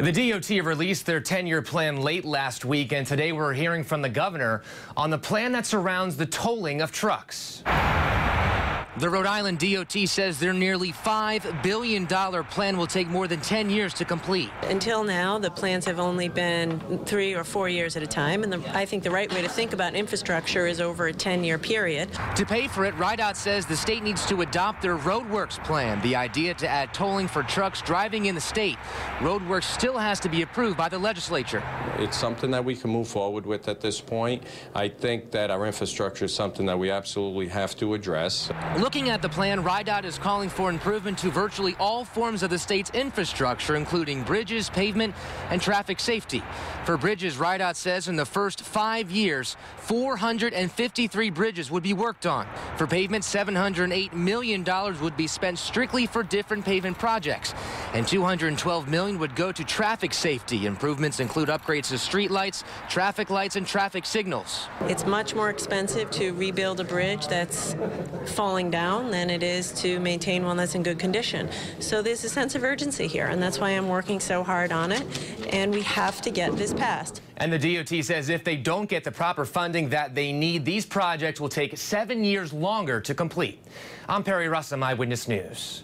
The DOT released their 10-year plan late last week, and today we're hearing from the governor on the plan that surrounds the tolling of trucks. The Rhode Island DOT says their nearly $5 billion plan will take more than 10 years to complete. Until now, the plans have only been three or four years at a time, and the, I think the right way to think about infrastructure is over a 10-year period. To pay for it, RIDOT says the state needs to adopt their RhodeWorks plan, the idea to add tolling for trucks driving in the state. RhodeWorks still has to be approved by the legislature. It's something that we can move forward with at this point. I think that our infrastructure is something that we absolutely have to address. Looking at the plan, RIDOT is calling for improvement to virtually all forms of the state's infrastructure, including bridges, pavement, and traffic safety. For bridges, RIDOT says in the first five years, 453 bridges would be worked on. For pavement, $708 million would be spent strictly for different pavement projects. And 212 million would go to traffic safety. Improvements include upgrades to street lights, traffic lights, and traffic signals. It's much more expensive to rebuild a bridge that's falling down than it is to maintain one that's in good condition. So there's a sense of urgency here, and that's why I'm working so hard on it. And we have to get this passed. And the DOT says if they don't get the proper funding that they need, these projects will take seven years longer to complete. I'm Perry Russom, Eyewitness News.